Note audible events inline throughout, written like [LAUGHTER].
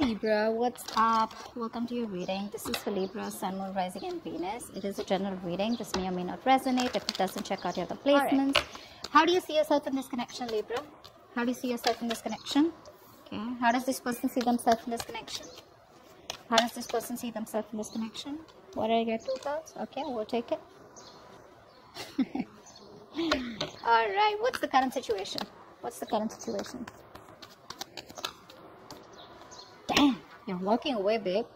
Libra, what's up? Welcome to your reading. This is for Libra, Sun, Moon, Rising, and Venus. It is a general reading. This may or may not resonate. If it doesn't, check out your other placements. Right. How do you see yourself in this connection, Libra? How do you see yourself in this connection? Okay. How does this person see themselves in this connection? How does this person see themselves in this connection? What are your two thoughts? Okay, we'll take it. [LAUGHS] All right. What's the current situation? What's the current situation? You're walking away, babe.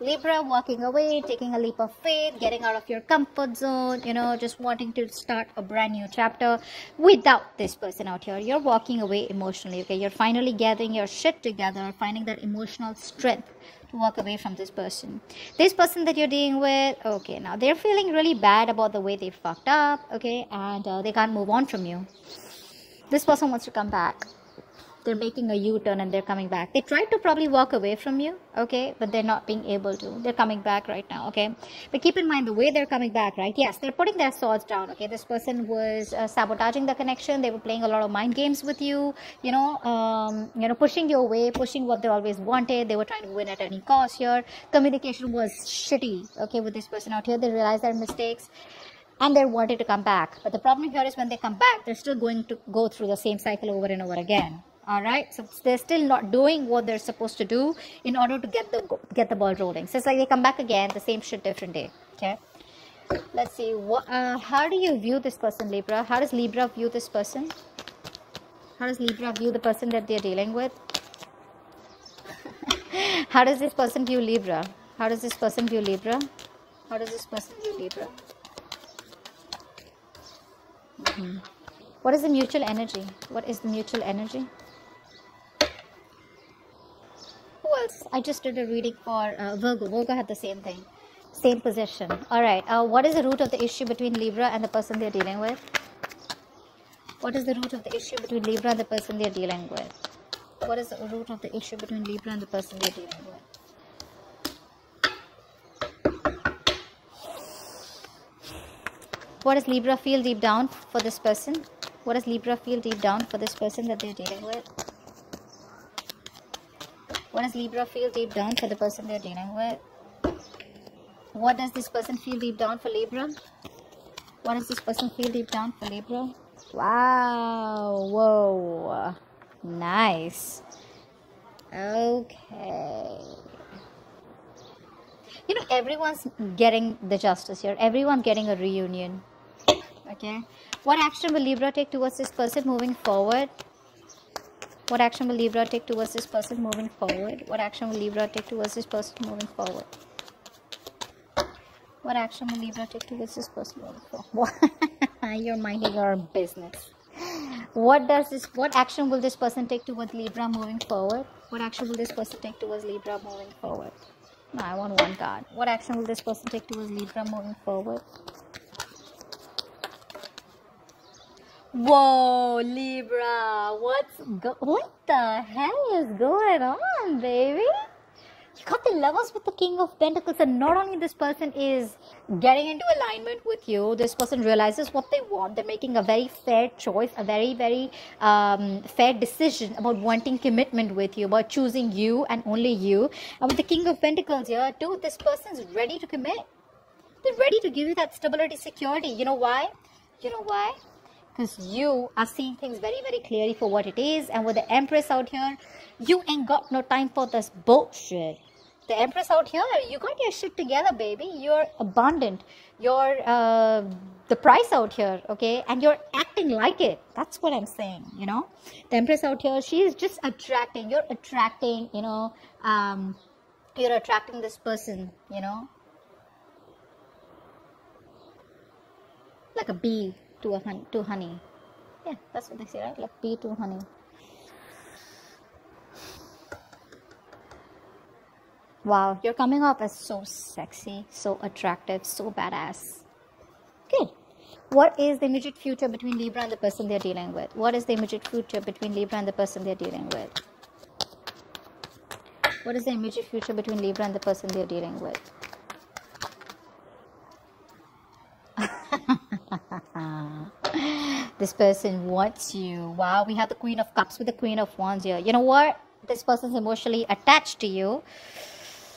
Libra walking away, taking a leap of faith, getting out of your comfort zone, you know, just wanting to start a brand new chapter without this person out here. You're walking away emotionally, okay? You're finally gathering your shit together, finding that emotional strength to walk away from this person. This person that you're dealing with, okay, now they're feeling really bad about the way they fucked up, okay, and uh, they can't move on from you. This person wants to come back they're making a u-turn and they're coming back. They tried to probably walk away from you okay but they're not being able to. They're coming back right now okay? But keep in mind the way they're coming back right? Yes they're putting their swords down okay? This person was uh, sabotaging the connection. They were playing a lot of mind games with you you know um, you know pushing your way pushing what they always wanted. They were trying to win at any cost here. Communication was shitty okay with this person out here. They realized their mistakes and they wanted to come back. But the problem here is when they come back they're still going to go through the same cycle over and over again all right so they're still not doing what they're supposed to do in order to get the get the ball rolling. So it's like they come back again the same shit different day. Okay? Let's see what uh, how do you view this person libra? How does libra view this person? How does libra view the person that they're dealing with? [LAUGHS] How does this person view libra? How does this person view libra? How does this person view libra? Mm -hmm. what is the mutual energy? What is the mutual energy else? I just did a reading for uh, Virgo. Virgo had the same thing. Same position. Alright. Uh, what is the root of the issue between Libra and the person they're dealing with? What is the root of the issue between Libra and the person they're dealing with? What is the root of the issue between Libra and the person they're dealing with? What does Libra feel deep down for this person? What does Libra feel deep down for this person that they're dealing with? What does Libra feel deep down for the person they're dealing with? What does this person feel deep down for Libra? What does this person feel deep down for Libra? Wow. Whoa. Nice. Okay. You know, everyone's getting the justice here. Everyone's getting a reunion. Okay. What action will Libra take towards this person moving forward? What action will Libra take towards this person moving forward? What action will Libra take towards this person moving forward? What action will Libra take towards this person moving forward? You're [LAUGHS] minding your business. What does this? What action will this person take towards Libra moving forward? What action will this person take towards Libra moving forward? No, I want one card. What action will this person take towards Libra moving forward? Whoa, Libra, what's what the hell is going on, baby? You got the lovers with the King of Pentacles, and not only this person is getting into alignment with you, this person realizes what they want. They're making a very fair choice, a very, very um, fair decision about wanting commitment with you, about choosing you and only you. And with the King of Pentacles here, too, this person's ready to commit. They're ready to give you that stability, security. You know why? You know why? Because you are seeing things very very clearly for what it is and with the empress out here you ain't got no time for this bullshit. The empress out here you got your shit together baby. You're abundant. You're uh, the price out here okay? And you're acting like it. That's what i'm saying you know? The empress out here she is just attracting. You're attracting you know um, you're attracting this person you know? Like a bee to honey, to honey. Yeah, that's what they say, right? Like bee to honey. Wow, you're coming off as so sexy, so attractive, so badass. Good. What is the immediate future between Libra and the person they're dealing with? What is the immediate future between Libra and the person they're dealing with? What is the immediate future between Libra and the person they're dealing with? This person wants you. Wow, we have the Queen of Cups with the Queen of Wands here. You know what? this person's emotionally attached to you.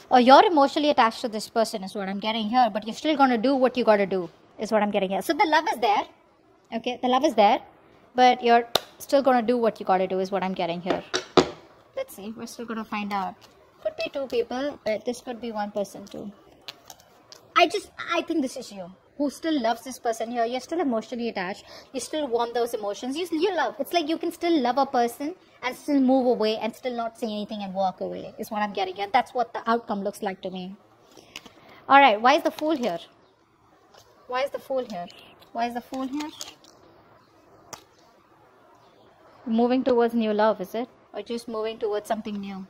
Or you're emotionally attached to this person is what i'm getting here but you're still going to do what you got to do is what i'm getting here. So the love is there okay? The love is there but you're still going to do what you got to do is what i'm getting here. Let's see we're still going to find out. Could be two people but this could be one person too. I just i think this is you who still loves this person here you're still emotionally attached you still want those emotions you, you love. It's like you can still love a person and still move away and still not say anything and walk away is what i'm getting at. That's what the outcome looks like to me. All right why is the fool here? Why is the fool here? Why is the fool here? Moving towards new love is it? Or just moving towards something new?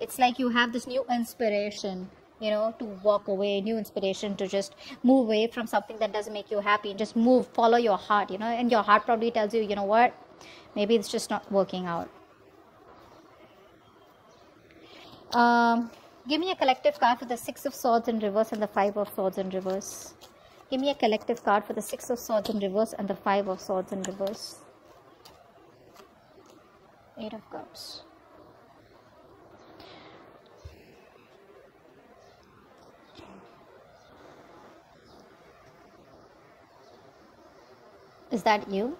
It's like you have this new inspiration you know to walk away new inspiration to just move away from something that doesn't make you happy just move follow your heart you know and your heart probably tells you you know what? Maybe it's just not working out. Um, give me a collective card for the six of swords in reverse and the five of swords in reverse. Give me a collective card for the six of swords in reverse and the five of swords in reverse. Eight of cups Is that you?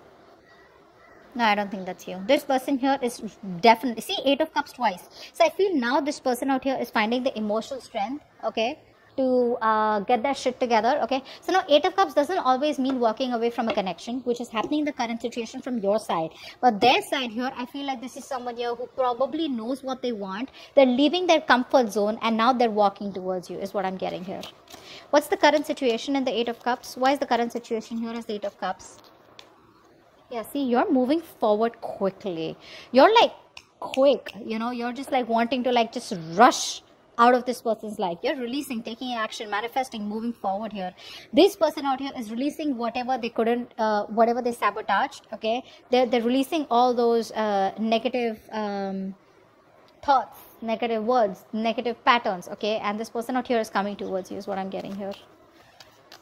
No, I don't think that's you. This person here is definitely, see, Eight of Cups twice. So I feel now this person out here is finding the emotional strength, okay, to uh, get their shit together, okay. So now Eight of Cups doesn't always mean walking away from a connection, which is happening in the current situation from your side. But their side here, I feel like this is someone here who probably knows what they want. They're leaving their comfort zone and now they're walking towards you, is what I'm getting here. What's the current situation in the Eight of Cups? Why is the current situation here as the Eight of Cups? Yeah see you're moving forward quickly. You're like quick you know? You're just like wanting to like just rush out of this person's life. You're releasing taking action manifesting moving forward here. This person out here is releasing whatever they couldn't uh, whatever they sabotaged okay? They're, they're releasing all those uh, negative um, thoughts negative words negative patterns okay? And this person out here is coming towards you is what i'm getting here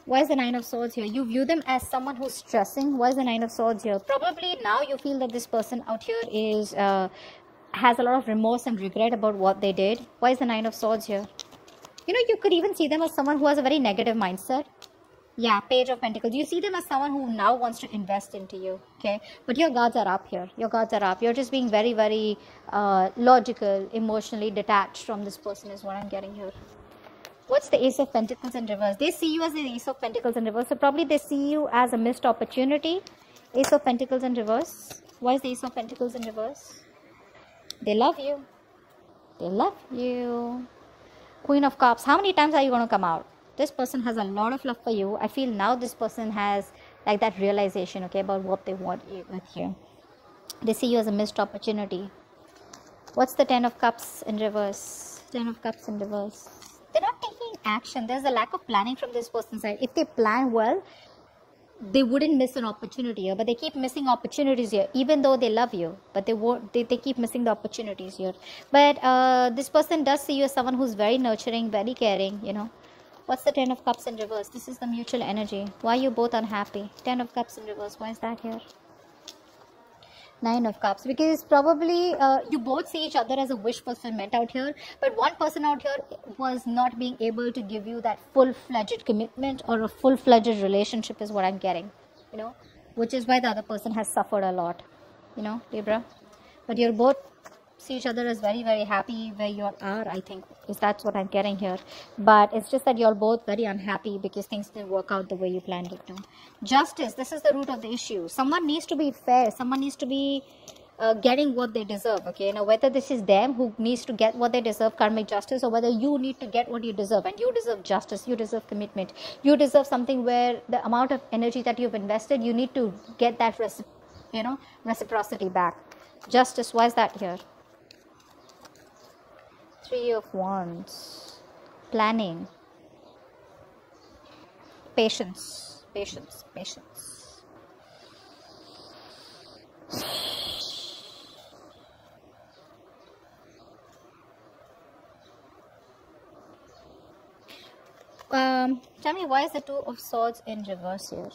why is the nine of swords here? You view them as someone who's stressing. Why is the nine of swords here? Probably now you feel that this person out here is uh, has a lot of remorse and regret about what they did. Why is the nine of swords here? You know you could even see them as someone who has a very negative mindset. Yeah page of pentacles. You see them as someone who now wants to invest into you okay? But your guards are up here. Your guards are up. You're just being very very uh, logical emotionally detached from this person is what i'm getting here What's the Ace of Pentacles in reverse? They see you as the Ace of Pentacles in reverse. So probably they see you as a missed opportunity. Ace of Pentacles in reverse. Why is the Ace of Pentacles in reverse? They love you. They love you. Queen of Cups. How many times are you going to come out? This person has a lot of love for you. I feel now this person has like that realization, okay, about what they want with you. They see you as a missed opportunity. What's the Ten of Cups in reverse? Ten of Cups in reverse they're not taking action. There's a lack of planning from this person's side if they plan well they wouldn't miss an opportunity here. But they keep missing opportunities here even though they love you. But they won't they, they keep missing the opportunities here. But uh, this person does see you as someone who's very nurturing very caring you know. What's the ten of cups in reverse? This is the mutual energy. Why are you both unhappy? Ten of cups in reverse. Why is that here nine of cups because probably uh, you both see each other as a wish fulfillment out here but one person out here was not being able to give you that full-fledged commitment or a full-fledged relationship is what i'm getting you know which is why the other person has suffered a lot you know libra but you're both see each other as very very happy where you are i think is that's what i'm getting here. But it's just that you're both very unhappy because things didn't work out the way you planned it to. Justice this is the root of the issue. Someone needs to be fair. Someone needs to be uh, getting what they deserve okay? Now whether this is them who needs to get what they deserve karmic justice or whether you need to get what you deserve. And you deserve justice. You deserve commitment. You deserve something where the amount of energy that you've invested you need to get that you know reciprocity back. Justice why is that here Three of Wands. Planning. Patience. Patience. Patience. Um, tell me why is the two of swords in reverse here?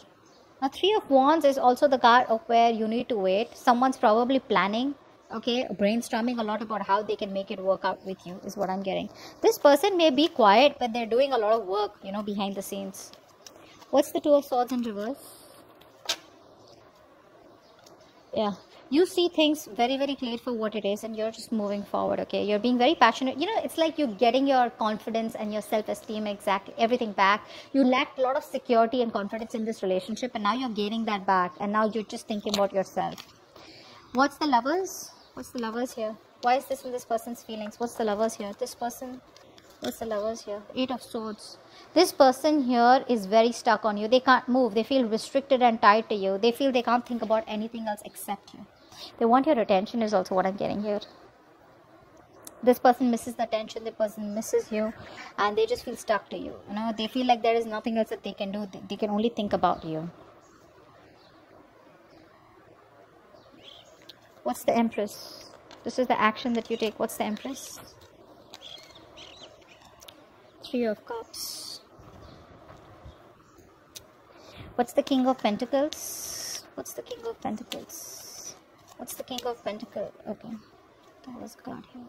Now, three of wands is also the card of where you need to wait. Someone's probably planning okay brainstorming a lot about how they can make it work out with you is what i'm getting. This person may be quiet but they're doing a lot of work you know behind the scenes. What's the two of swords in reverse? Yeah. You see things very very clear for what it is and you're just moving forward okay? You're being very passionate. You know it's like you're getting your confidence and your self-esteem exactly everything back. You lacked a lot of security and confidence in this relationship and now you're gaining that back and now you're just thinking about yourself. What's the lovers what's the lovers here? Why is this in this person's feelings? What's the lovers here? This person what's the lovers here? Eight of swords. This person here is very stuck on you. They can't move. They feel restricted and tied to you. They feel they can't think about anything else except you. They want your attention is also what i'm getting here. This person misses the attention. The person misses you. And they just feel stuck to you. You know they feel like there is nothing else that they can do. They can only think about you what's the empress this is the action that you take what's the empress three of cups what's the king of pentacles what's the king of pentacles What's the King of Pentacles? Okay. That was God here.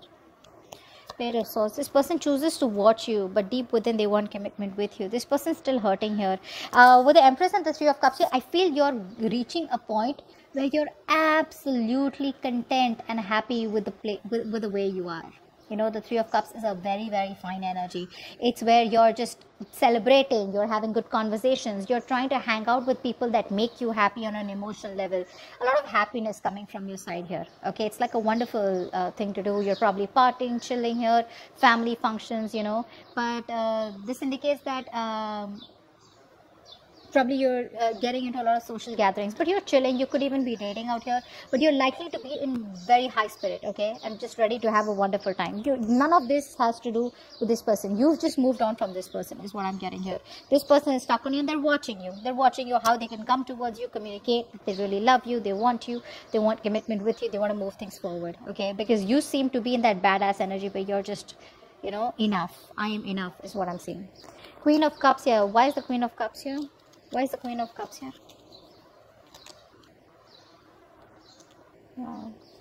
Page of Swords. This person chooses to watch you, but deep within they want commitment with you. This person's still hurting here. Uh, with the Empress and the Three of Cups I feel you're reaching a point where you're absolutely content and happy with the play, with, with the way you are. You know the three of cups is a very very fine energy. It's where you're just celebrating you're having good conversations you're trying to hang out with people that make you happy on an emotional level. A lot of happiness coming from your side here okay? It's like a wonderful uh, thing to do. You're probably partying chilling here family functions you know? But uh, this indicates that um, probably you're uh, getting into a lot of social gatherings but you're chilling you could even be dating out here but you're likely to be in very high spirit okay? And just ready to have a wonderful time. You, none of this has to do with this person. You've just moved on from this person is what i'm getting here. This person is stuck on you and they're watching you. They're watching you how they can come towards you communicate. They really love you. They want you. They want commitment with you. They want to move things forward okay? Because you seem to be in that badass energy but you're just you know enough. I am enough is what i'm seeing. Queen of cups here. Why is the queen of cups here why is the Queen of Cups here?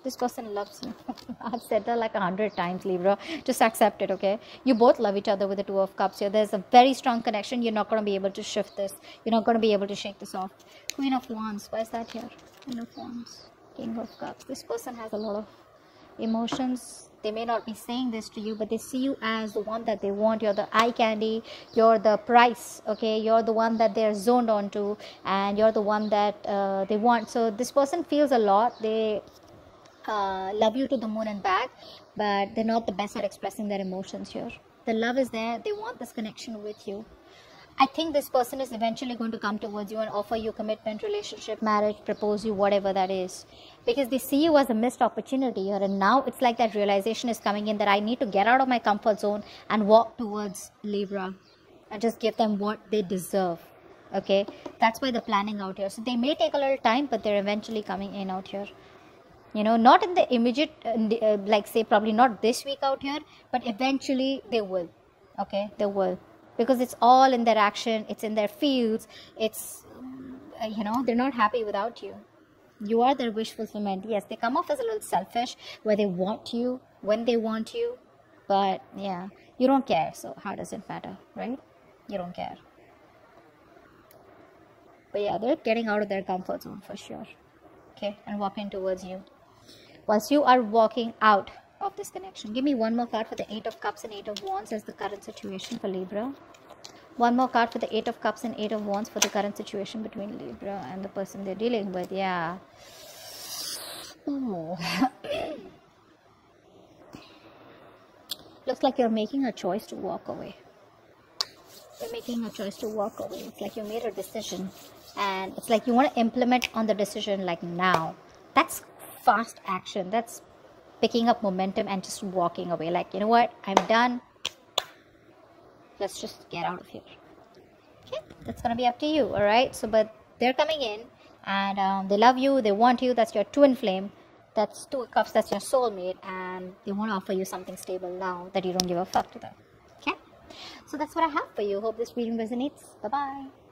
This person loves you. [LAUGHS] I've said that like a hundred times, Libra. Just accept it, okay? You both love each other with the Two of Cups here. There's a very strong connection. You're not going to be able to shift this. You're not going to be able to shake this off. Queen of Wands. Why is that here? Queen of Wands. King of Cups. This person has a lot of emotions they may not be saying this to you but they see you as the one that they want. You're the eye candy. You're the price okay? You're the one that they're zoned onto and you're the one that uh, they want. So this person feels a lot. They uh, love you to the moon and back but they're not the best at expressing their emotions here. The love is there. They want this connection with you I think this person is eventually going to come towards you and offer you commitment, relationship, marriage, propose you, whatever that is. Because they see you as a missed opportunity here. And now it's like that realization is coming in that I need to get out of my comfort zone and walk towards Libra and just give them what they deserve. Okay. That's why the planning out here. So they may take a little time, but they're eventually coming in out here you know not in the immediate uh, like say probably not this week out here but eventually they will okay they will because it's all in their action it's in their fields it's uh, you know they're not happy without you. You are their wish fulfillment. Yes they come off as a little selfish where they want you when they want you but yeah you don't care so how does it matter right? You don't care. But yeah they're getting out of their comfort zone for sure. Okay and walking towards you. Once you are walking out this connection. Give me one more card for the Eight of Cups and Eight of Wands as the current situation for Libra. One more card for the Eight of Cups and Eight of Wands for the current situation between Libra and the person they're dealing with. Yeah. Hmm. Looks like you're making a choice to walk away. You're making a choice to walk away. It's like you made a decision. And it's like you want to implement on the decision like now. That's fast action. That's picking up momentum and just walking away. Like you know what? I'm done. Let's just get out of here. Okay? That's gonna be up to you all right so but they're coming in and um, they love you they want you that's your twin flame that's two cups that's your soulmate and they want to offer you something stable now that you don't give a fuck to them. Okay? So that's what i have for you. Hope this reading resonates. Bye bye